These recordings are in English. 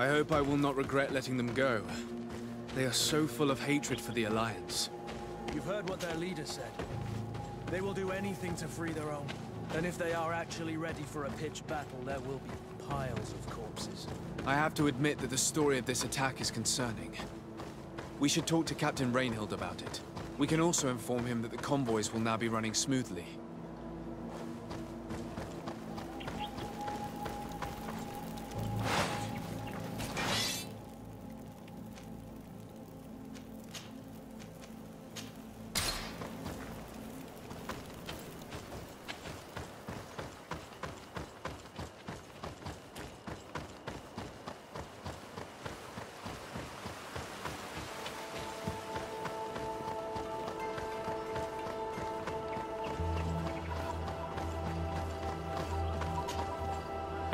I hope I will not regret letting them go. They are so full of hatred for the Alliance. You've heard what their leader said. They will do anything to free their own. And if they are actually ready for a pitched battle, there will be piles of corpses. I have to admit that the story of this attack is concerning. We should talk to Captain Rainhild about it. We can also inform him that the convoys will now be running smoothly.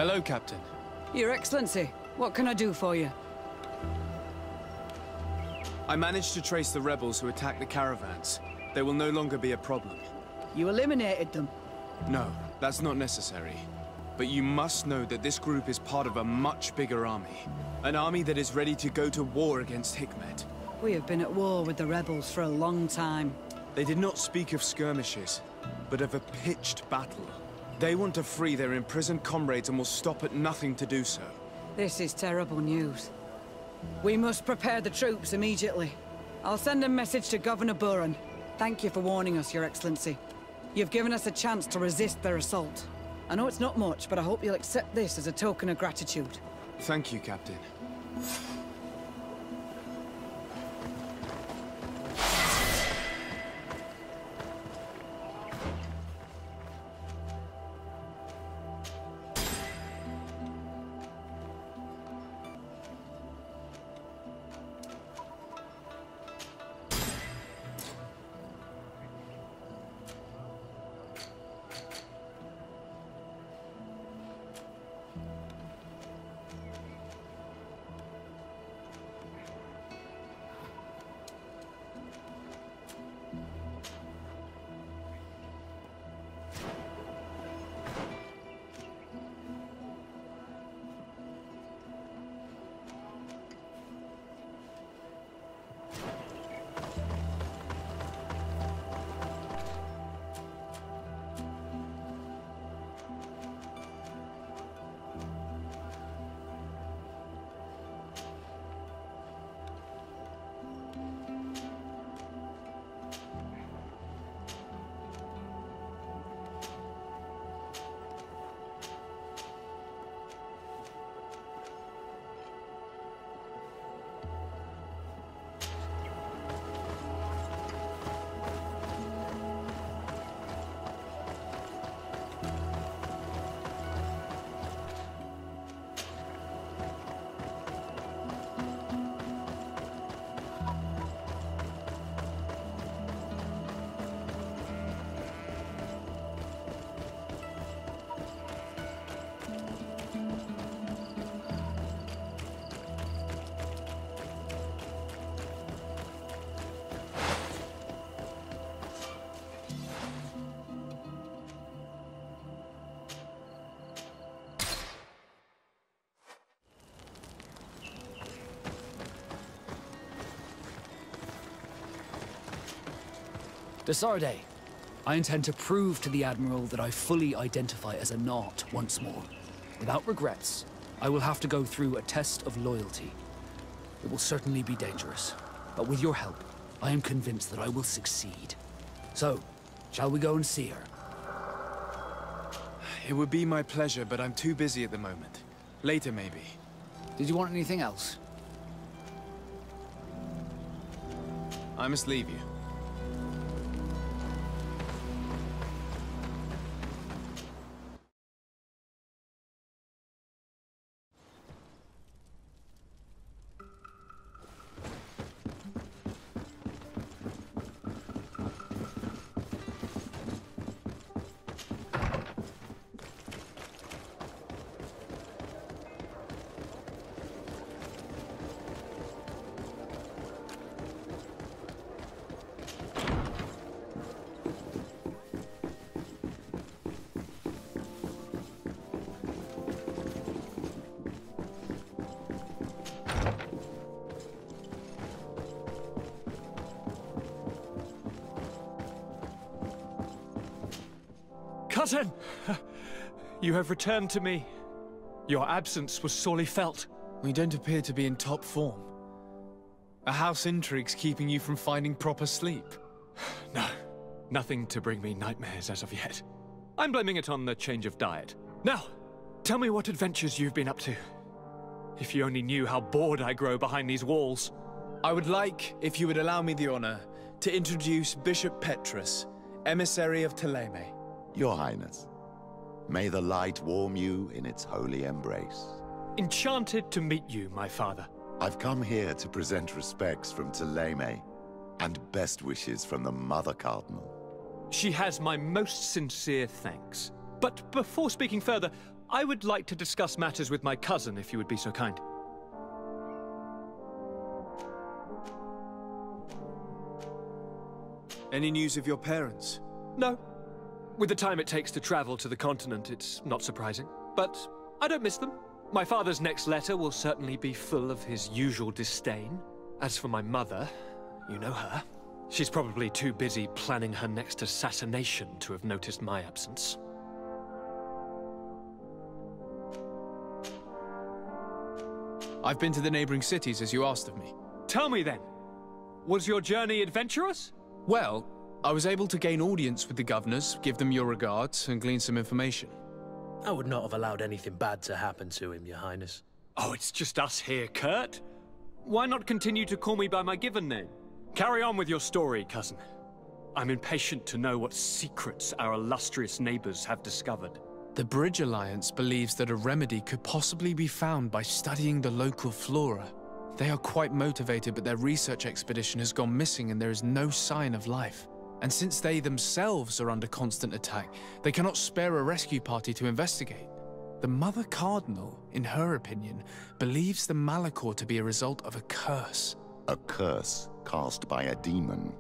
Hello, Captain. Your Excellency, what can I do for you? I managed to trace the rebels who attacked the caravans. They will no longer be a problem. You eliminated them. No, that's not necessary. But you must know that this group is part of a much bigger army. An army that is ready to go to war against Hikmet. We have been at war with the rebels for a long time. They did not speak of skirmishes, but of a pitched battle. They want to free their imprisoned comrades and will stop at nothing to do so. This is terrible news. We must prepare the troops immediately. I'll send a message to Governor Buran. Thank you for warning us, Your Excellency. You've given us a chance to resist their assault. I know it's not much, but I hope you'll accept this as a token of gratitude. Thank you, Captain. De Sardet, I intend to prove to the Admiral that I fully identify as a Naut once more. Without regrets, I will have to go through a test of loyalty. It will certainly be dangerous, but with your help, I am convinced that I will succeed. So, shall we go and see her? It would be my pleasure, but I'm too busy at the moment. Later, maybe. Did you want anything else? I must leave you. You have returned to me. Your absence was sorely felt. We don't appear to be in top form. A house intrigue's keeping you from finding proper sleep. No, nothing to bring me nightmares as of yet. I'm blaming it on the change of diet. Now, tell me what adventures you've been up to. If you only knew how bored I grow behind these walls. I would like, if you would allow me the honor, to introduce Bishop Petrus, emissary of Thélème. Your Highness, may the light warm you in its holy embrace. Enchanted to meet you, my father. I've come here to present respects from Thélème, and best wishes from the Mother Cardinal. She has my most sincere thanks. But before speaking further, I would like to discuss matters with my cousin, if you would be so kind. Any news of your parents? No. With the time it takes to travel to the continent, it's not surprising. But I don't miss them. My father's next letter will certainly be full of his usual disdain. As for my mother, you know her. She's probably too busy planning her next assassination to have noticed my absence. I've been to the neighboring cities as you asked of me. Tell me then, was your journey adventurous? Well, I was able to gain audience with the governors, give them your regards, and glean some information. I would not have allowed anything bad to happen to him, Your Highness. Oh, it's just us here, Kurt. Why not continue to call me by my given name? Carry on with your story, cousin. I'm impatient to know what secrets our illustrious neighbors have discovered. The Bridge Alliance believes that a remedy could possibly be found by studying the local flora. They are quite motivated, but their research expedition has gone missing and there is no sign of life. And since they themselves are under constant attack, they cannot spare a rescue party to investigate. The Mother Cardinal, in her opinion, believes the Malichor to be a result of a curse. A curse cast by a demon,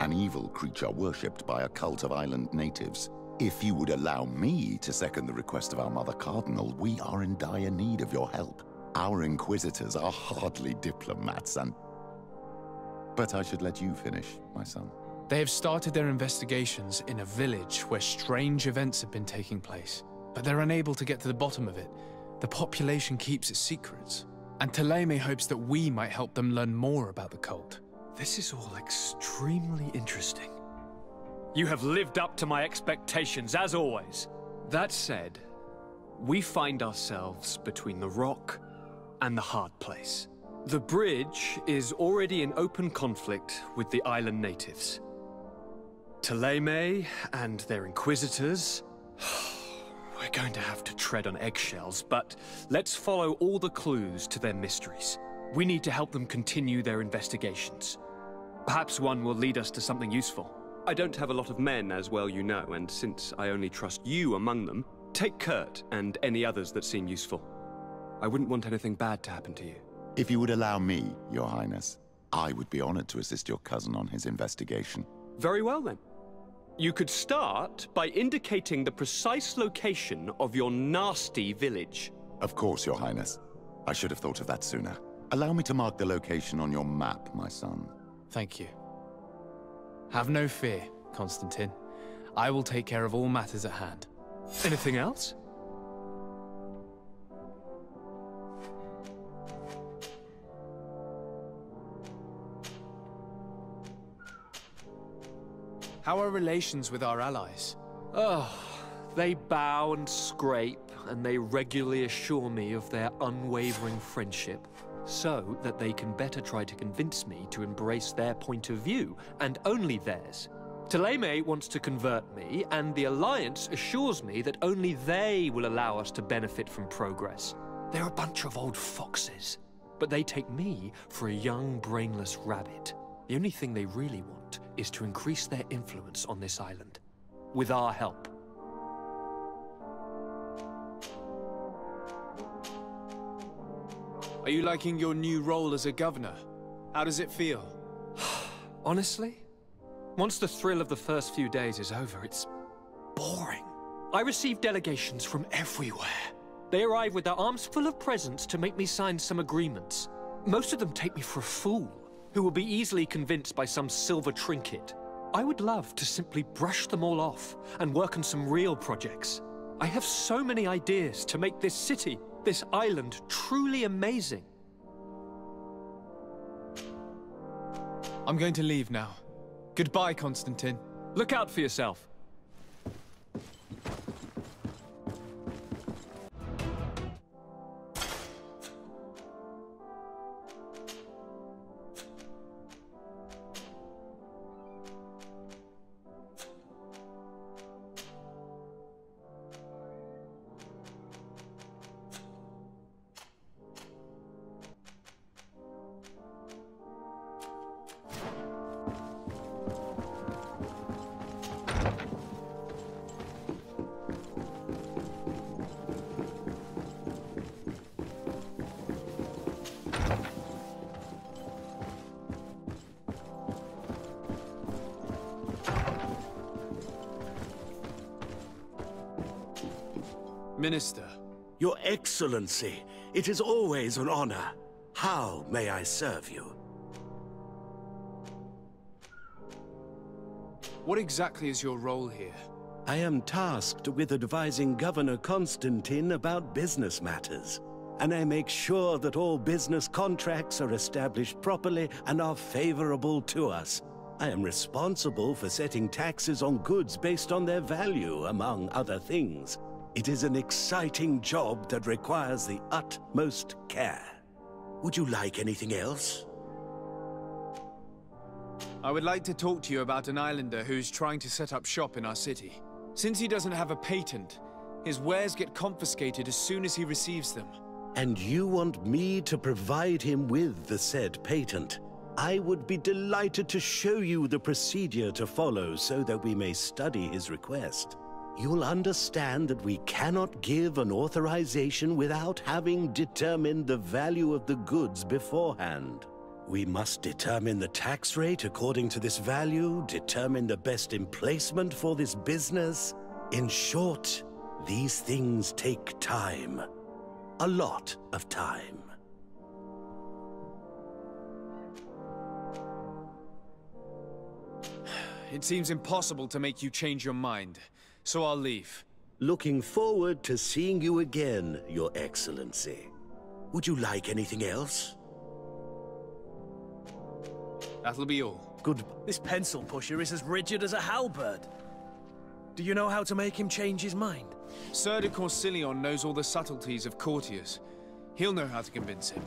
an evil creature worshipped by a cult of island natives. If you would allow me to second the request of our Mother Cardinal, we are in dire need of your help. Our Inquisitors are hardly diplomats and... But I should let you finish, my son. They have started their investigations in a village where strange events have been taking place, but they're unable to get to the bottom of it. The population keeps its secrets, and Thélème hopes that we might help them learn more about the cult. This is all extremely interesting. You have lived up to my expectations, as always. That said, we find ourselves between the rock and the hard place. The bridge is already in open conflict with the island natives. Thélème and their inquisitors... We're going to have to tread on eggshells, but let's follow all the clues to their mysteries. We need to help them continue their investigations. Perhaps one will lead us to something useful. I don't have a lot of men, as well you know, and since I only trust you among them, take Kurt and any others that seem useful. I wouldn't want anything bad to happen to you. If you would allow me, Your Highness, I would be honored to assist your cousin on his investigation. Very well then. You could start by indicating the precise location of your nasty village. Of course, Your Highness. I should have thought of that sooner. Allow me to mark the location on your map, my son. Thank you. Have no fear, Constantine. I will take care of all matters at hand. Anything else? How are relations with our allies? Oh, they bow and scrape, and they regularly assure me of their unwavering friendship, so that they can better try to convince me to embrace their point of view, and only theirs. Thélème wants to convert me, and the Alliance assures me that only they will allow us to benefit from progress. They're a bunch of old foxes, but they take me for a young, brainless rabbit. The only thing they really want is to increase their influence on this island. With our help. Are you liking your new role as a governor? How does it feel? Honestly? Once the thrill of the first few days is over, it's boring. I receive delegations from everywhere. They arrive with their arms full of presents to make me sign some agreements. Most of them take me for a fool, who will be easily convinced by some silver trinket. I would love to simply brush them all off and work on some real projects. I have so many ideas to make this city, this island, truly amazing. I'm going to leave now. Goodbye, Constantine. Look out for yourself. Excellency, it is always an honor. How may I serve you? what exactly is your role here? I am tasked with advising Governor Constantine about business matters. And I make sure that all business contracts are established properly and are favorable to us. I am responsible for setting taxes on goods based on their value, among other things. It is an exciting job that requires the utmost care. Would you like anything else? I would like to talk to you about an islander who's trying to set up shop in our city. Since he doesn't have a patent, his wares get confiscated as soon as he receives them. And you want me to provide him with the said patent? I would be delighted to show you the procedure to follow so that we may study his request. You'll understand that we cannot give an authorization without having determined the value of the goods beforehand. We must determine the tax rate according to this value, determine the best emplacement for this business. In short, these things take time. A lot of time. It seems impossible to make you change your mind, so I'll leave. Looking forward to seeing you again, Your Excellency. Would you like anything else? That'll be all. Good. This pencil pusher is as rigid as a halberd. Do you know how to make him change his mind? Sir de Courcillon knows all the subtleties of courtiers. He'll know how to convince him.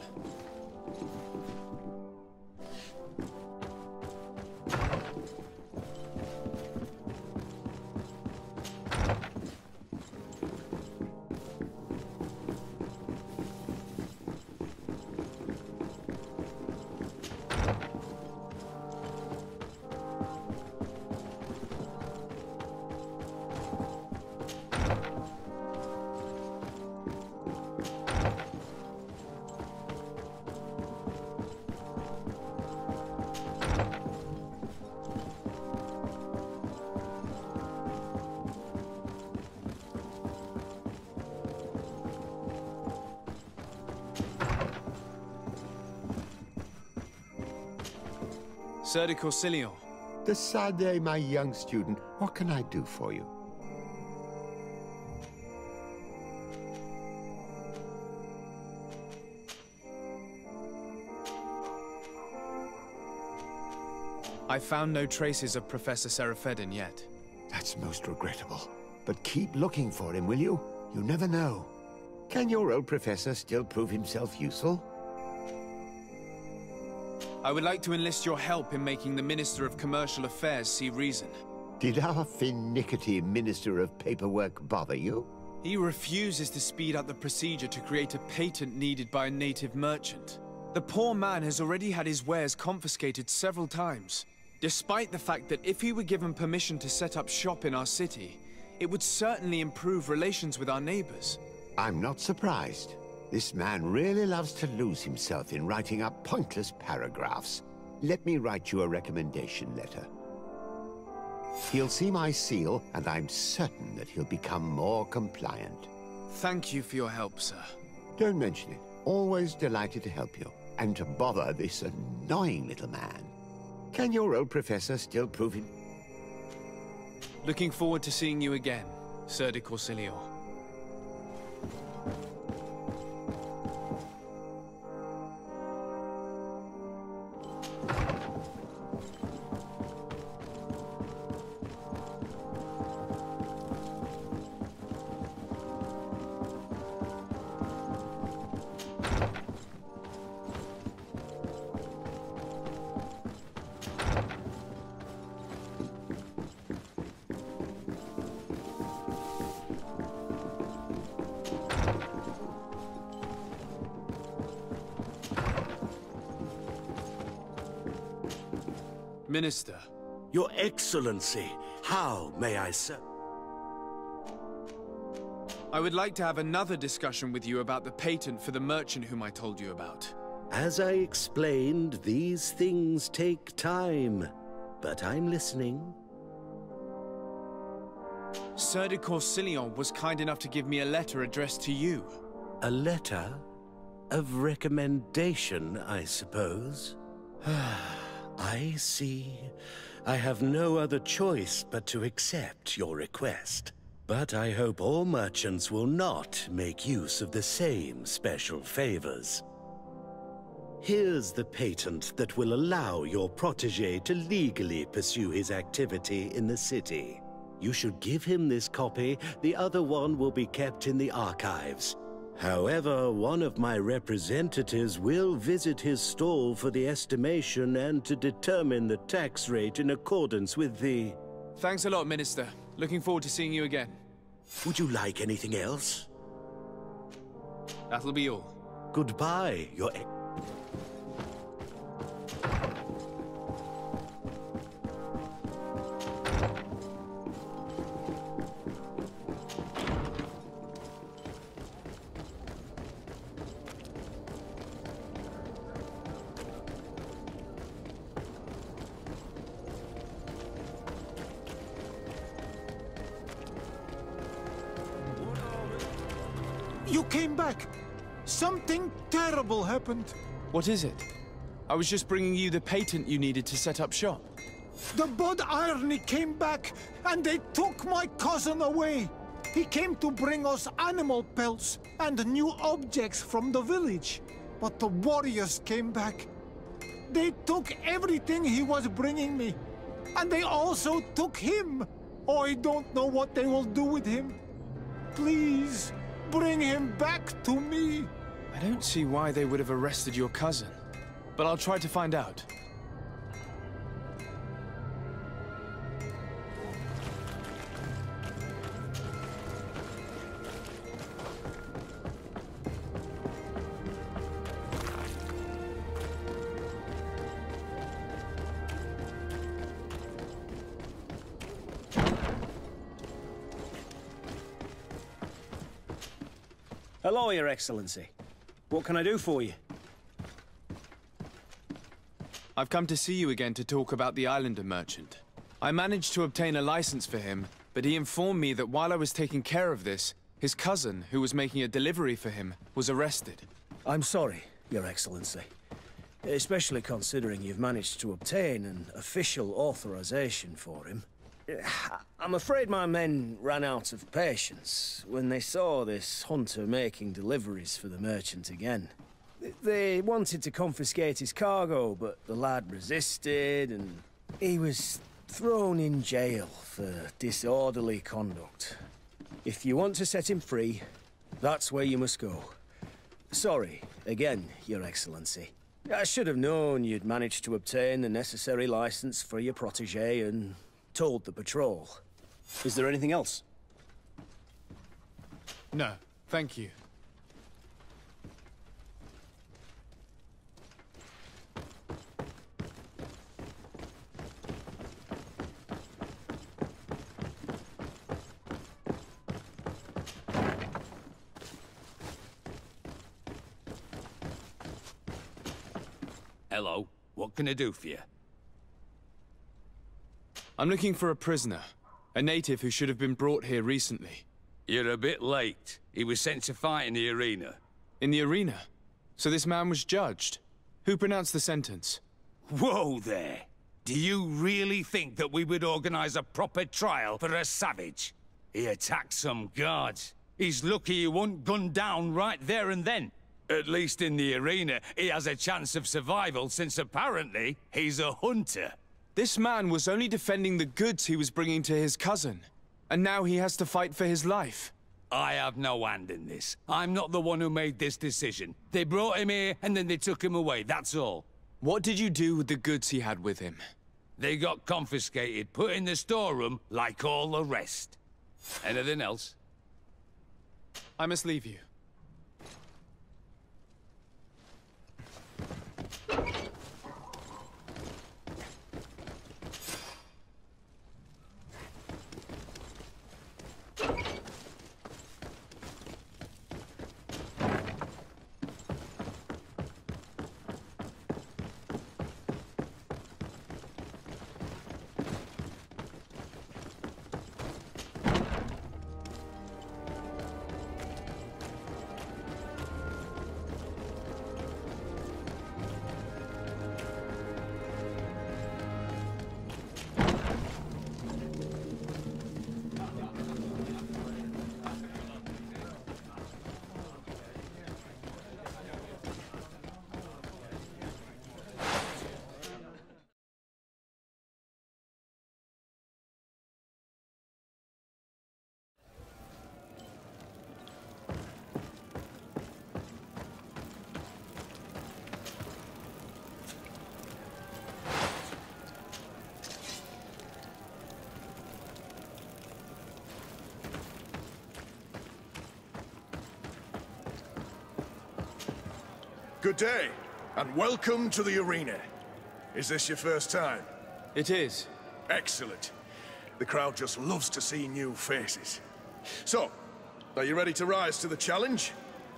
Sir de Courcillon, Desade, my young student, what can I do for you? I found no traces of Professor Seraphedin yet. That's most regrettable. But keep looking for him, will you? You never know. Can your old professor still prove himself useful? I would like to enlist your help in making the Minister of Commercial Affairs see reason. Did our finicky Minister of Paperwork bother you? He refuses to speed up the procedure to create a patent needed by a native merchant. The poor man has already had his wares confiscated several times, despite the fact that if he were given permission to set up shop in our city, it would certainly improve relations with our neighbors. I'm not surprised. This man really loves to lose himself in writing up pointless paragraphs. Let me write you a recommendation letter. He'll see my seal, and I'm certain that he'll become more compliant. Thank you for your help, sir. Don't mention it. Always delighted to help you. And to bother this annoying little man. Can your old professor still prove him? Looking forward to seeing you again, Sir de Courcillon. Excellency, how may I serve? I would like to have another discussion with you about the patent for the merchant whom I told you about. As I explained, these things take time. But I'm listening. Sir de Courcillon was kind enough to give me a letter addressed to you. A letter? Of recommendation, I suppose? I see. I have no other choice but to accept your request. But I hope all merchants will not make use of the same special favors. Here's the patent that will allow your protege to legally pursue his activity in the city. You should give him this copy, the other one will be kept in the archives. However, one of my representatives will visit his stall for the estimation and to determine the tax rate in accordance with the... Thanks a lot, Minister. Looking forward to seeing you again. Would you like anything else? That'll be all. Goodbye, Your terrible happened. What is it? I was just bringing you the patent you needed to set up shop. The Bod Irony came back, and they took my cousin away. He came to bring us animal pelts and new objects from the village. But the warriors came back. They took everything he was bringing me. And they also took him. Oh, I don't know what they will do with him. Please, bring him back to me. I don't see why they would have arrested your cousin. But I'll try to find out. Hello, Your Excellency. What can I do for you? I've come to see you again to talk about the Islander merchant. I managed to obtain a license for him, but he informed me that while I was taking care of this, his cousin, who was making a delivery for him, was arrested. I'm sorry, Your Excellency. Especially considering you've managed to obtain an official authorization for him. I'm afraid my men ran out of patience when they saw this hunter making deliveries for the merchant again. They wanted to confiscate his cargo, but the lad resisted and he was thrown in jail for disorderly conduct. If you want to set him free, that's where you must go. Sorry, again, Your Excellency. I should have known you'd managed to obtain the necessary license for your protege and told the patrol. Is there anything else? No, thank you. Hello. What can I do for you? I'm looking for a prisoner. A native who should have been brought here recently. You're a bit late. He was sent to fight in the arena. In the arena? So this man was judged? Who pronounced the sentence? Whoa there! Do you really think that we would organize a proper trial for a savage? He attacked some guards. He's lucky he wasn't gunned down right there and then. At least in the arena, he has a chance of survival since apparently he's a hunter. This man was only defending the goods he was bringing to his cousin. And now he has to fight for his life. I have no hand in this. I'm not the one who made this decision. They brought him here, and then they took him away, that's all. What did you do with the goods he had with him? They got confiscated, put in the storeroom, like all the rest. Anything else? I must leave you. Good day, and welcome to the arena. Is this your first time? It is. Excellent. The crowd just loves to see new faces. So, are you ready to rise to the challenge?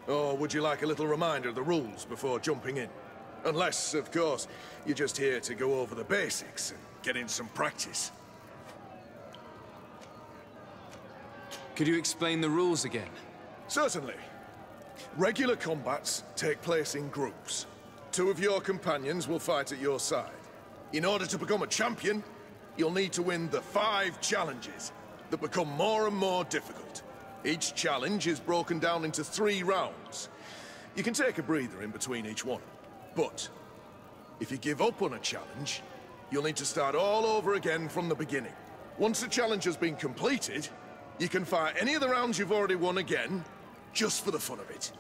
Or would you like a little reminder of the rules before jumping in? Unless, of course, you're just here to go over the basics and get in some practice. Could you explain the rules again? Certainly. Regular combats take place in groups. Two of your companions will fight at your side. In order to become a champion, you'll need to win the five challenges that become more and more difficult. Each challenge is broken down into three rounds. You can take a breather in between each one. But, if you give up on a challenge, you'll need to start all over again from the beginning. Once the challenge has been completed, you can fire any of the rounds you've already won again, just for the fun of it.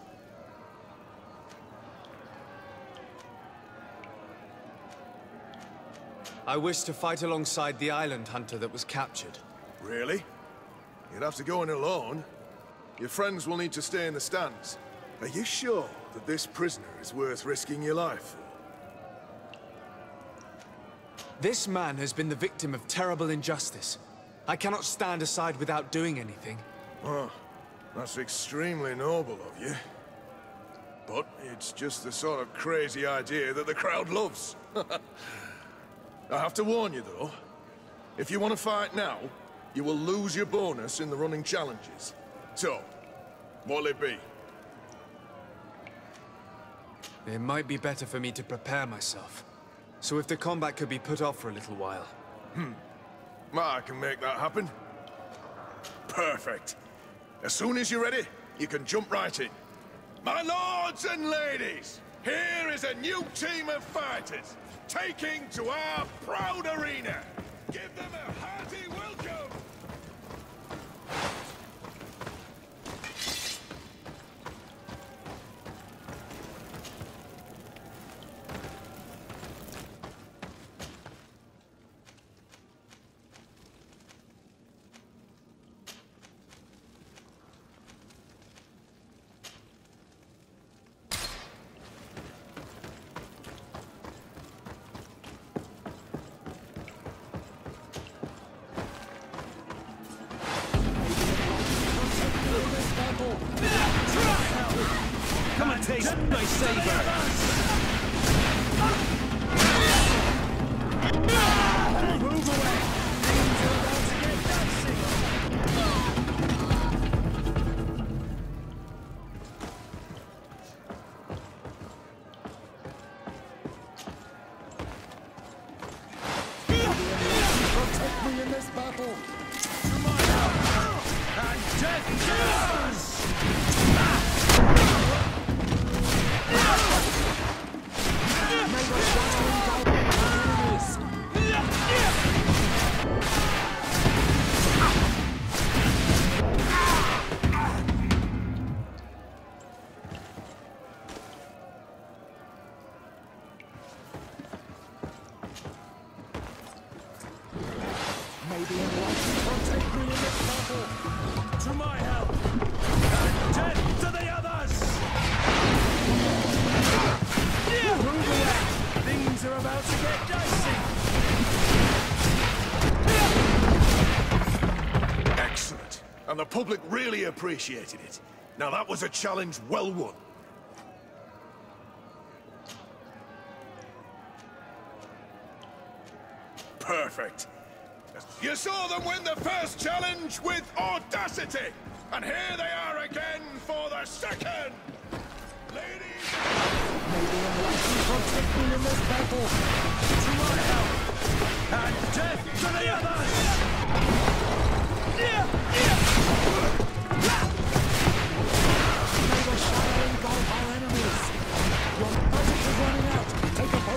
I wish to fight alongside the island hunter that was captured. Really? You'd have to go in alone. Your friends will need to stay in the stands. Are you sure that this prisoner is worth risking your life for? This man has been the victim of terrible injustice. I cannot stand aside without doing anything. Oh, that's extremely noble of you. But it's just the sort of crazy idea that the crowd loves. I have to warn you, though. If you want to fight now, you will lose your bonus in the running challenges. So, what'll it be? It might be better for me to prepare myself. So if the combat could be put off for a little while. Hmm. I can make that happen. Perfect. As soon as you're ready, you can jump right in. My lords and ladies, here is a new team of fighters, taking to our proud arena. Give them a hearty welcome! And the public really appreciated it. Now that was a challenge well won. Perfect. You saw them win the first challenge with audacity! And here they are again for the second! Ladies May the enlightened protect me in this battle. To my help! And death to the others! May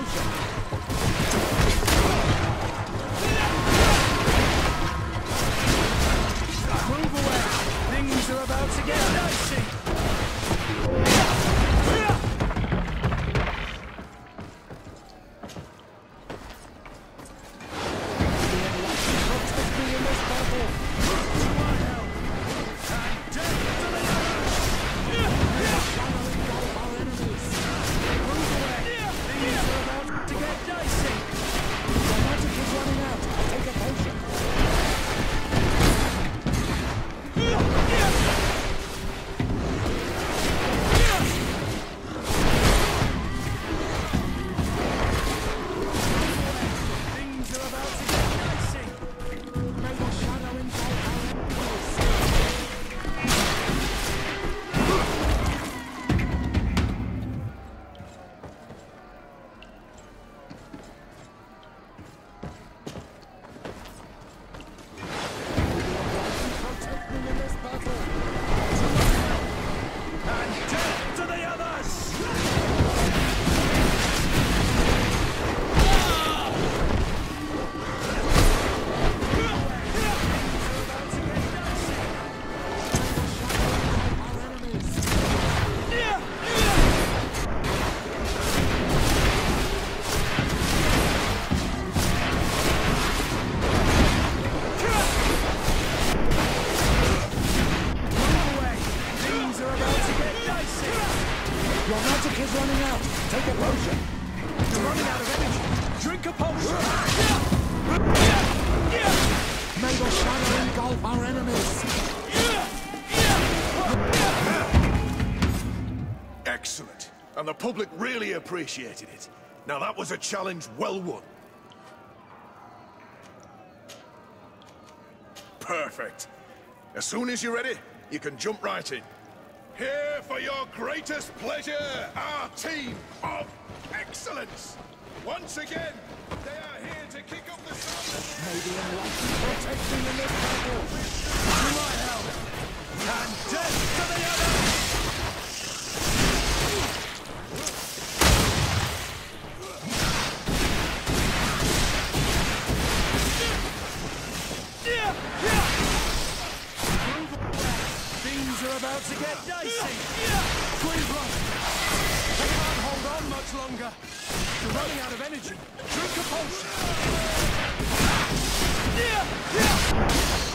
Move away! Things are about to get dicey! Appreciated it. Now that was a challenge well won. Perfect. As soon as you're ready, you can jump right in. Here for your greatest pleasure, our team of excellence. Once again, they are here to kick up the sound. May the enlightened protect me in this battle. To my help! And death to the others! Are about to get dicey! Greenblood! They can't hold on much longer! You're running out of energy! Drink a potion! in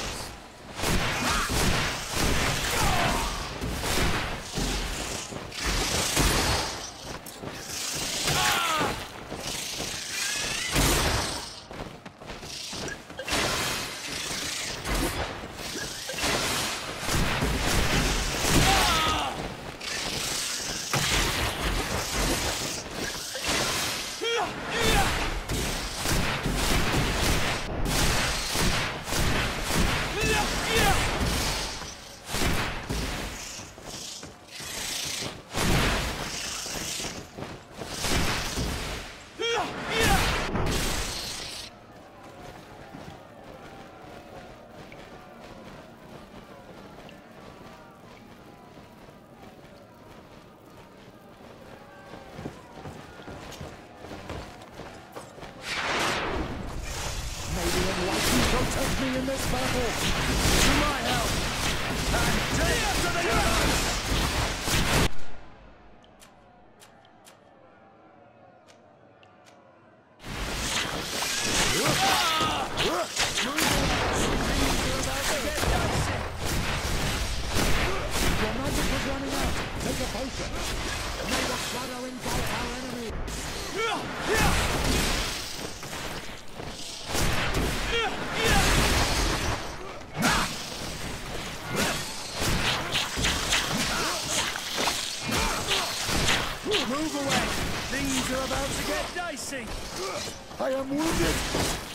I am wounded!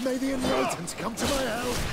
May the inheritance come to my help!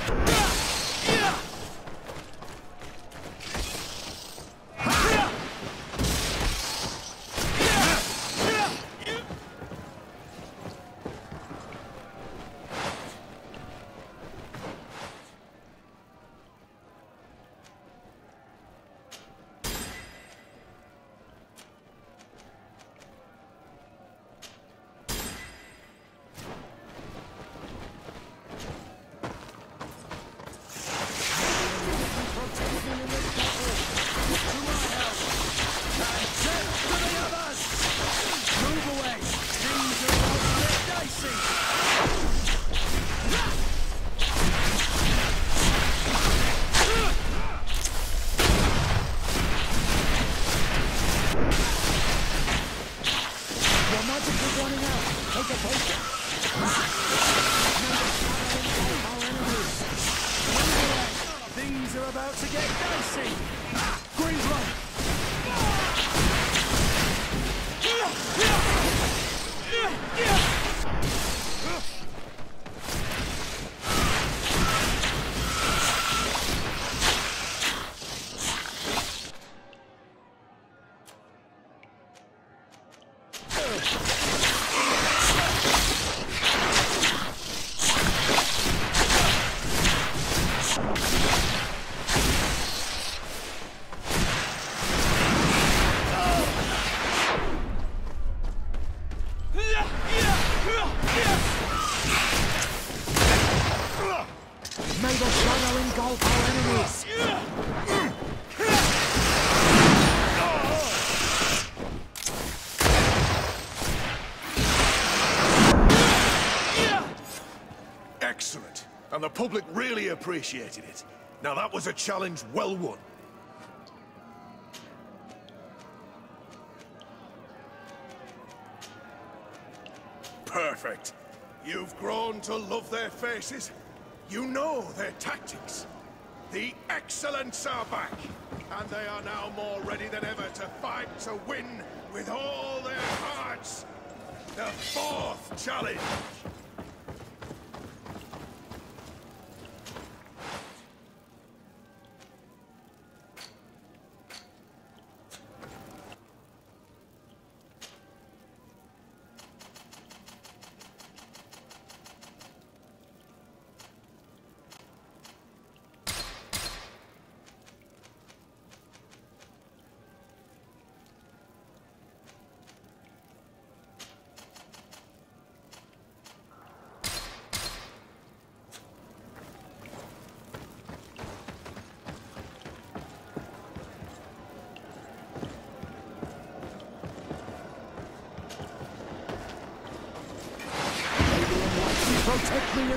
appreciated it. Now that was a challenge well won. Perfect. You've grown to love their faces. You know their tactics. The excellents are back, and they are now more ready than ever to fight to win with all their hearts. The fourth challenge.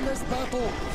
win this battle.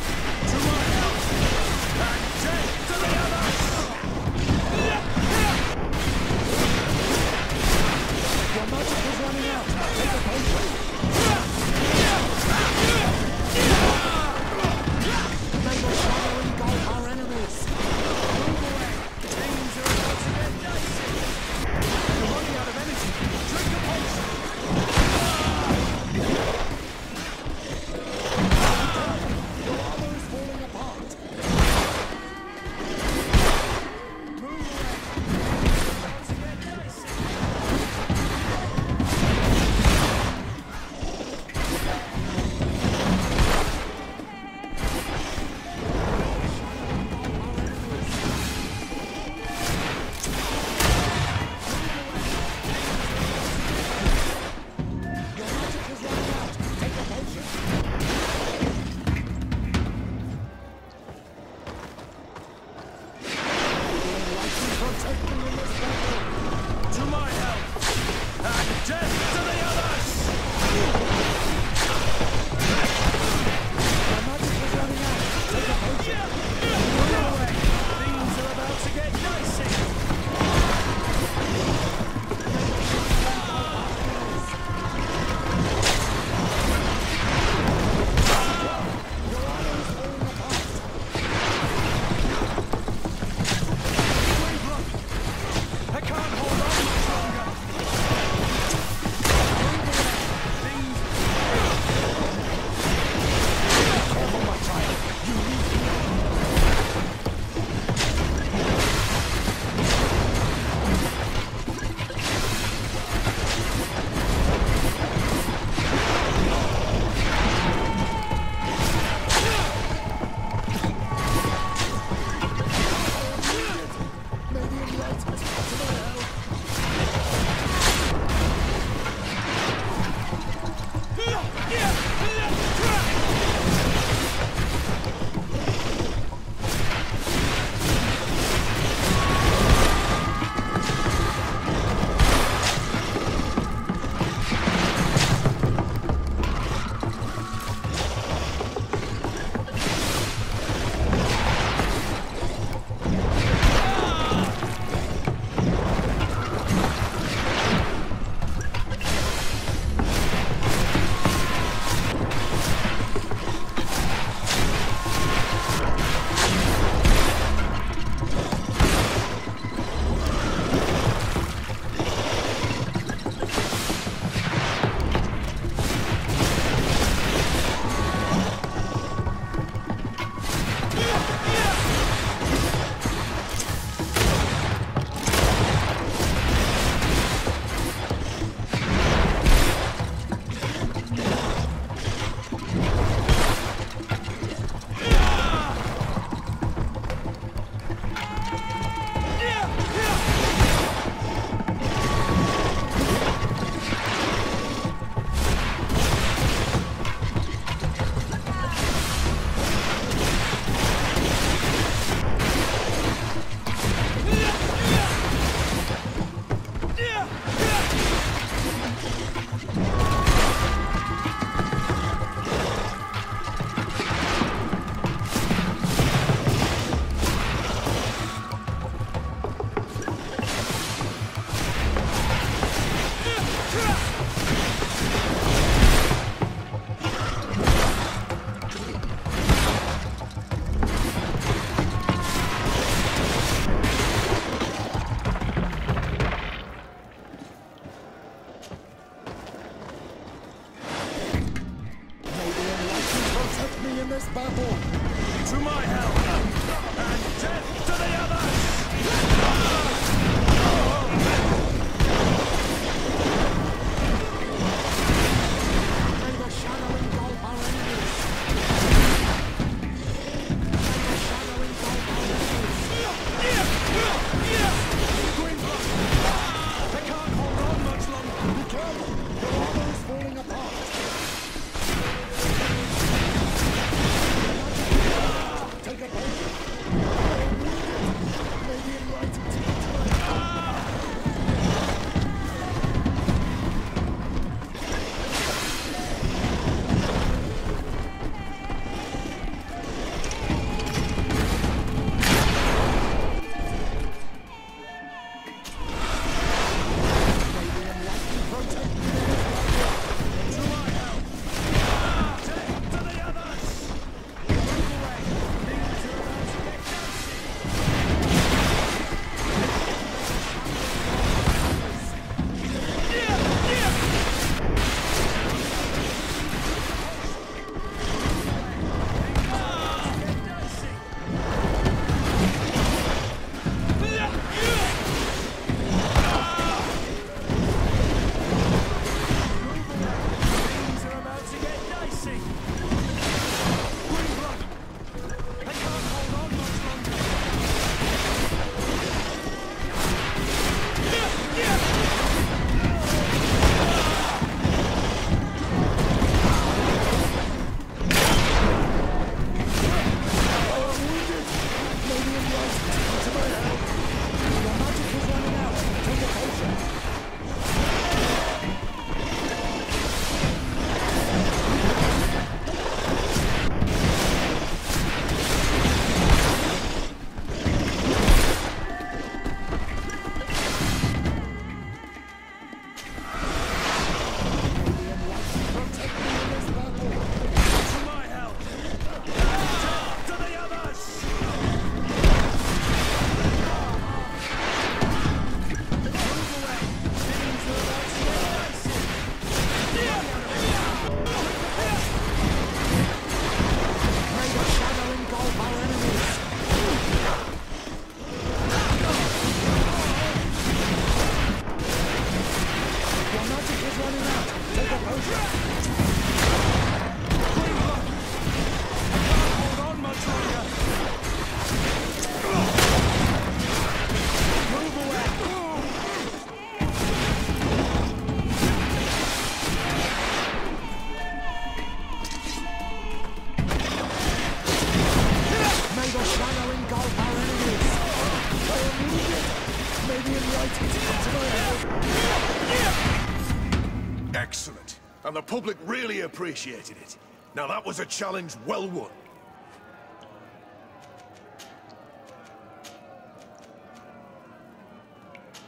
Really appreciated it. Now that was a challenge well won.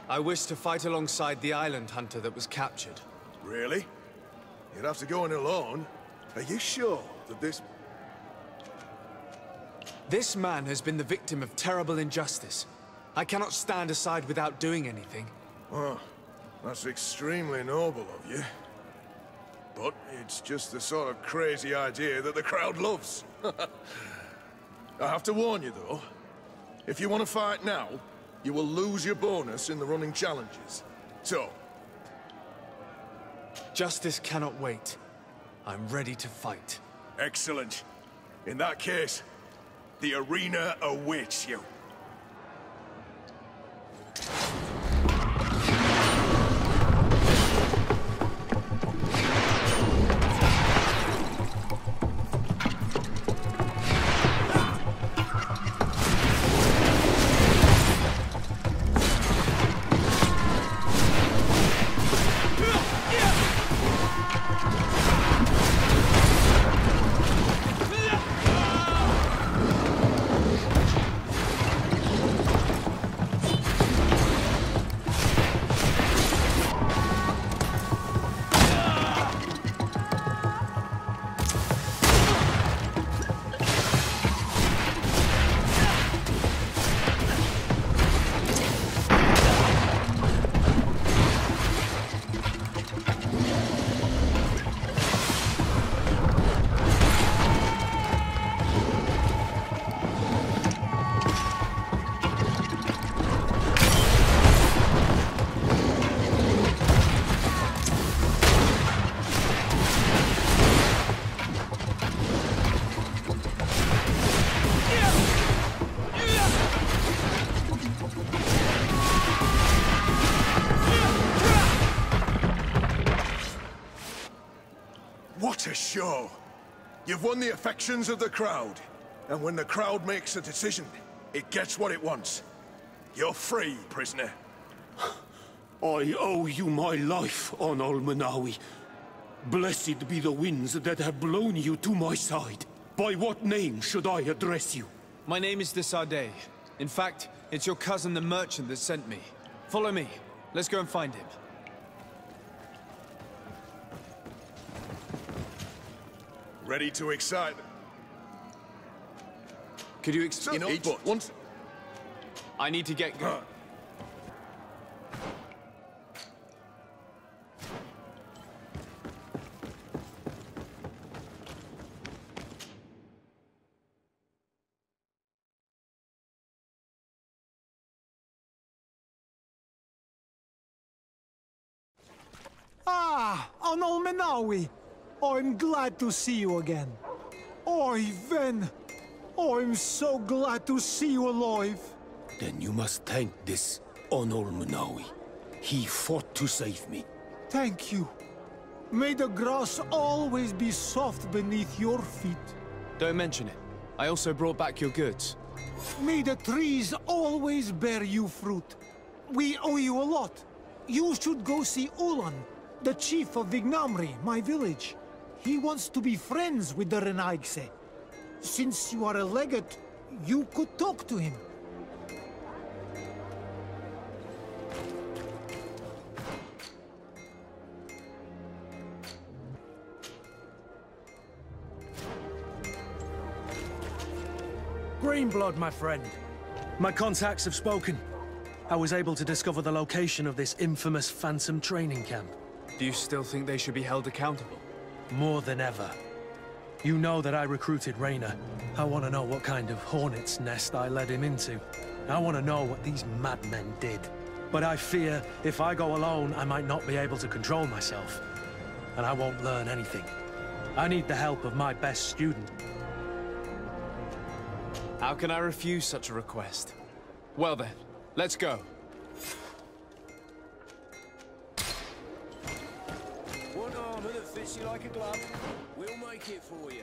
I wish to fight alongside the island hunter that was captured. Really? You'd have to go in alone. Are you sure that this... This man has been the victim of terrible injustice. I cannot stand aside without doing anything. Oh, that's extremely noble of you. But it's just the sort of crazy idea that the crowd loves. I have to warn you, though. If you want to fight now, you will lose your bonus in the running challenges. So, Justice cannot wait. I'm ready to fight. excellent. In that case, the arena awaits you. You've won the affections of the crowd. And when the crowd makes a decision, it gets what it wants. You're free, prisoner. I owe you my life, Onol Manawi. Blessed be the winds that have blown you to my side. By what name should I address you? My name is De Sardet. In fact, it's your cousin the merchant that sent me. Follow me. Let's go and find him. Ready to excite? Could you explain? Enough, Each... but once... I need to get going. Ah, Onol Menawi. I'm glad to see you again. Oi, Ven. I'm so glad to see you alive. Then you must thank this Onol Manawi. He fought to save me. Thank you. May the grass always be soft beneath your feet. Don't mention it. I also brought back your goods. May the trees always bear you fruit. We owe you a lot. You should go see Ulan, the chief of Vignamri, my village. He wants to be friends with the Renaigse. Since you are a legate, you could talk to him. Greenblood, my friend. My contacts have spoken. I was able to discover the location of this infamous Phantom training camp. Do you still think they should be held accountable? More than ever. You know that I recruited Rayner. I want to know what kind of hornet's nest I led him into. I want to know what these madmen did. But I fear if I go alone, I might not be able to control myself. And I won't learn anything. I need the help of my best student. How can I refuse such a request? Well then, let's go. Fits you like a glove. We'll make it for you.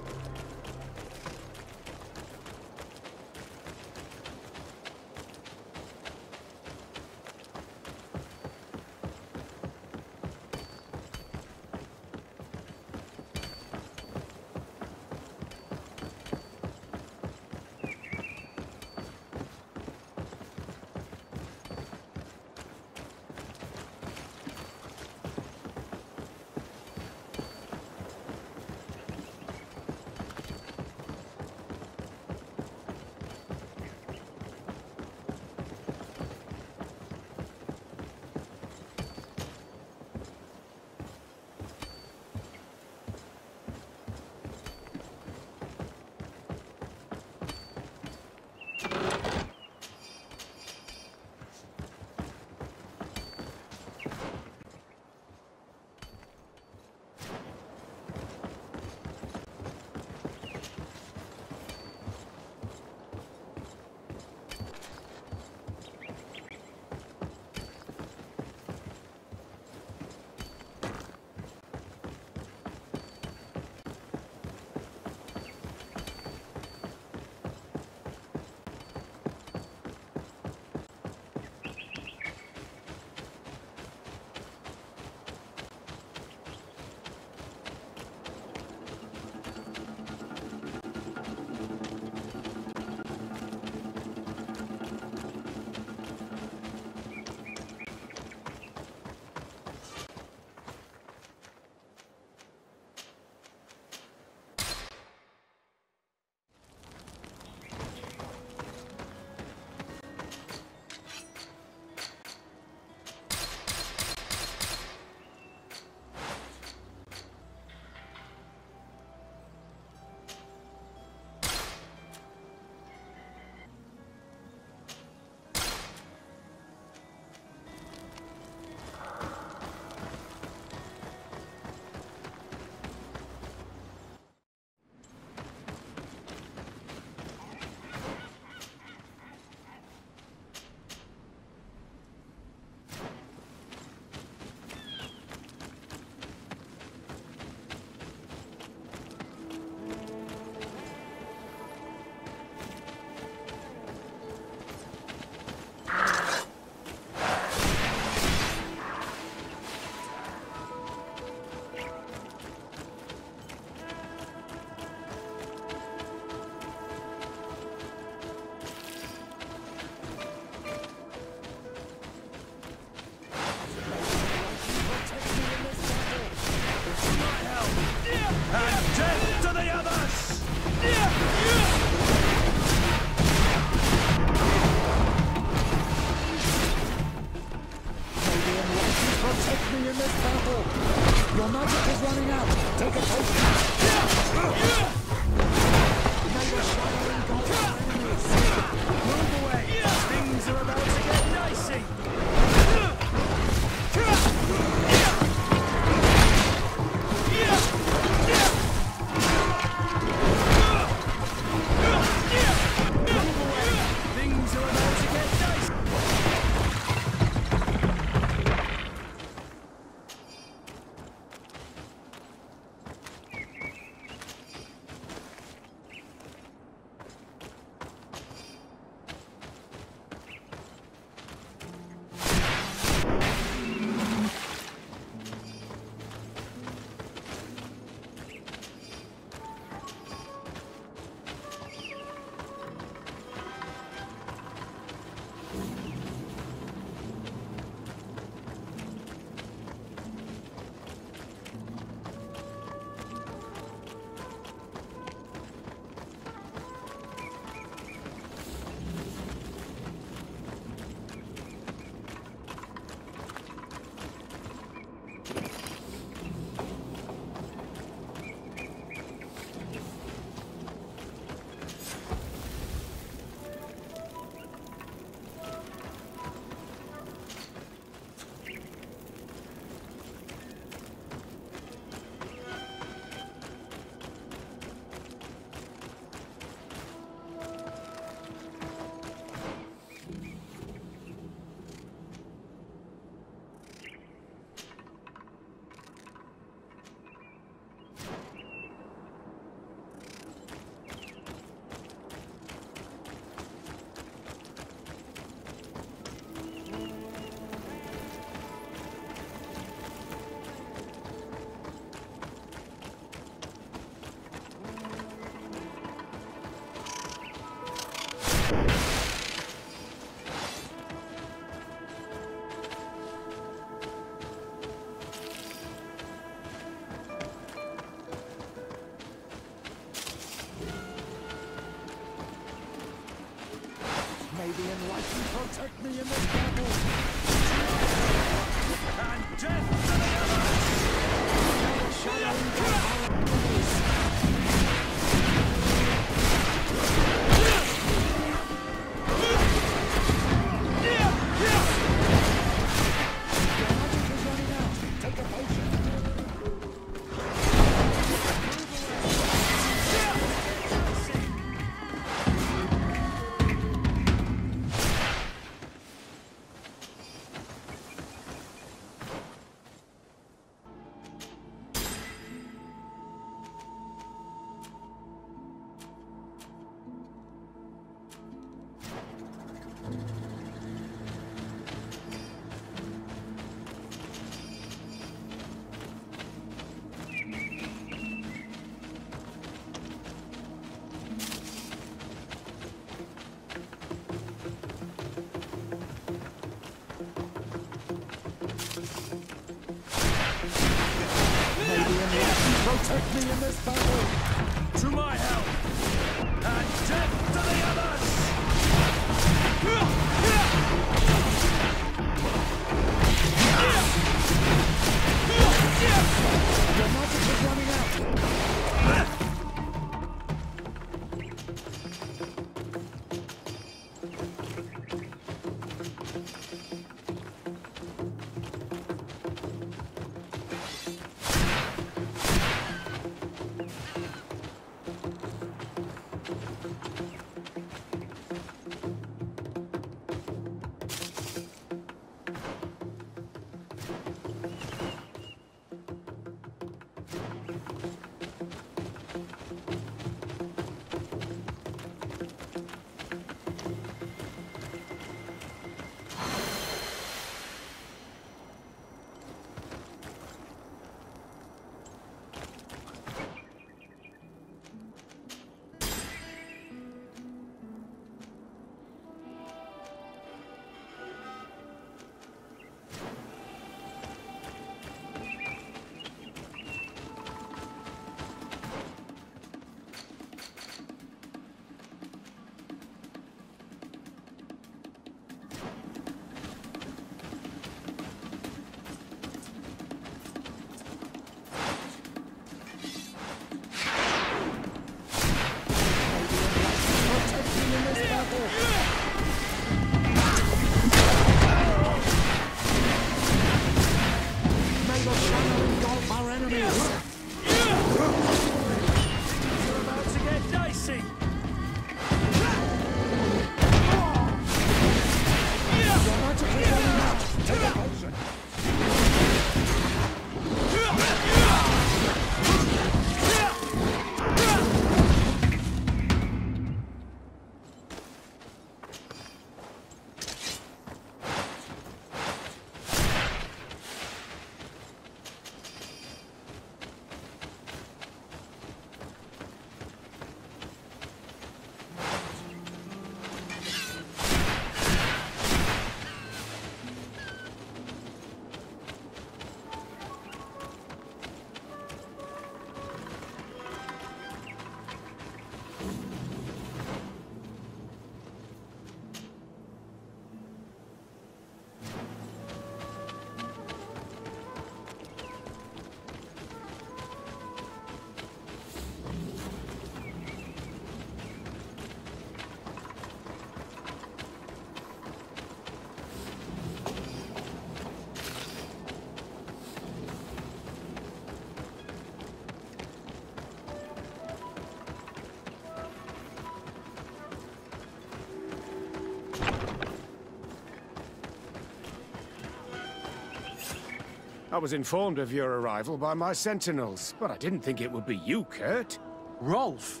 I was informed of your arrival by my sentinels, but I didn't think it would be you, Kurt. Rolf,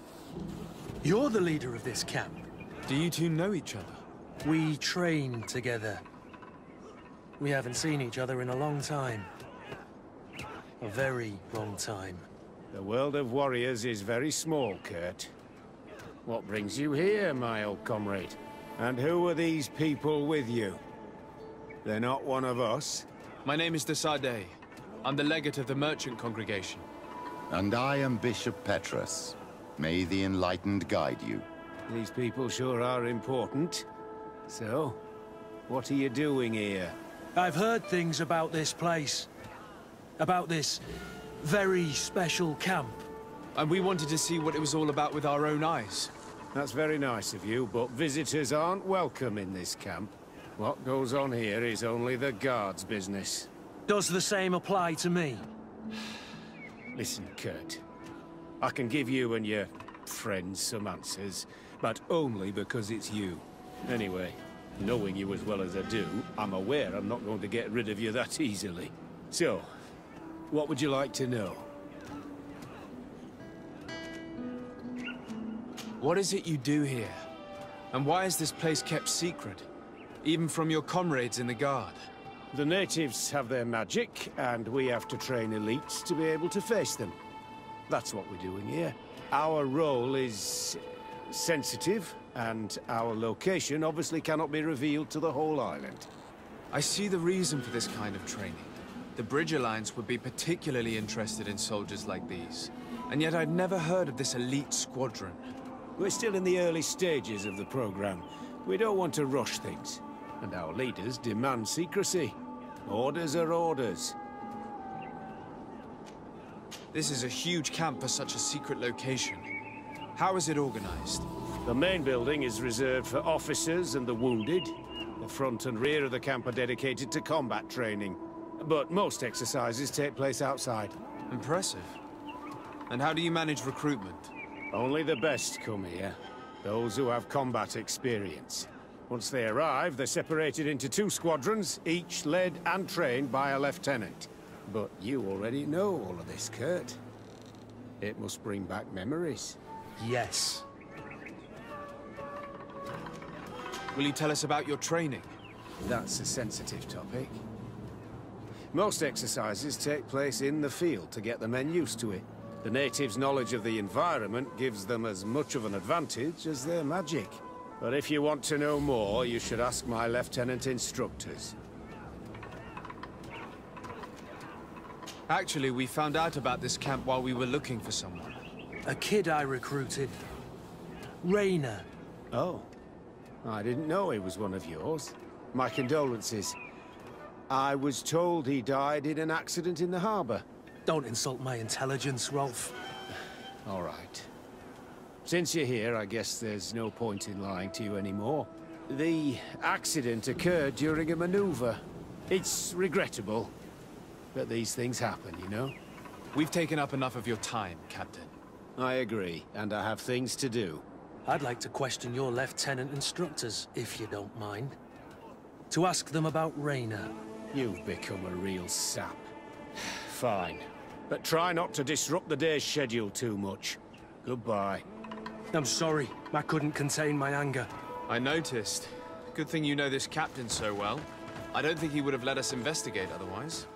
you're the leader of this camp. Do you two know each other? We train together. We haven't seen each other in a long time. A very long time. The world of warriors is very small, Kurt. What brings you here, my old comrade? And who are these people with you? They're not one of us? My name is De Sardet. I'm the legate of the merchant congregation. And I am Bishop Petrus. May the Enlightened guide you. These people sure are important. So, what are you doing here? I've heard things about this place. About this very special camp. And we wanted to see what it was all about with our own eyes. That's very nice of you, but visitors aren't welcome in this camp. What goes on here is only the guard's business. Does the same apply to me? Listen, Kurt. I can give you and your friends some answers, but only because it's you. Anyway, knowing you as well as I do, I'm aware I'm not going to get rid of you that easily. So, what would you like to know? What is it you do here? And why is this place kept secret? Even from your comrades in the Guard? The natives have their magic, and we have to train elites to be able to face them. That's what we're doing here. Our role is sensitive, and our location obviously cannot be revealed to the whole island. I see the reason for this kind of training. The Bridge Alliance would be particularly interested in soldiers like these. And yet I'd never heard of this elite squadron. We're still in the early stages of the program. We don't want to rush things. And our leaders demand secrecy. Orders are orders. This is a huge camp for such a secret location. How is it organized? The main building is reserved for officers and the wounded. The front and rear of the camp are dedicated to combat training. But most exercises take place outside. Impressive. And how do you manage recruitment? Only the best come here. Those who have combat experience. Once they arrive, they're separated into two squadrons, each led and trained by a lieutenant. But you already know all of this, Kurt. It must bring back memories. Yes. Will you tell us about your training? That's a sensitive topic. Most exercises take place in the field to get the men used to it. The natives' knowledge of the environment gives them as much of an advantage as their magic. But if you want to know more, you should ask my lieutenant instructors. Actually, we found out about this camp while we were looking for someone. A kid I recruited. Rainer. Oh. I didn't know he was one of yours. My condolences. I was told he died in an accident in the harbor. Don't insult my intelligence, Rolf. All right. Since you're here, I guess there's no point in lying to you anymore. The accident occurred during a maneuver. It's regrettable, but these things happen, you know? We've taken up enough of your time, Captain. I agree, and I have things to do. I'd like to question your lieutenant instructors, if you don't mind. To ask them about Rainer. You've become a real sap. Fine. But try not to disrupt the day's schedule too much. Goodbye. I'm sorry. I couldn't contain my anger. I noticed. Good thing you know this captain so well. I don't think he would have let us investigate otherwise.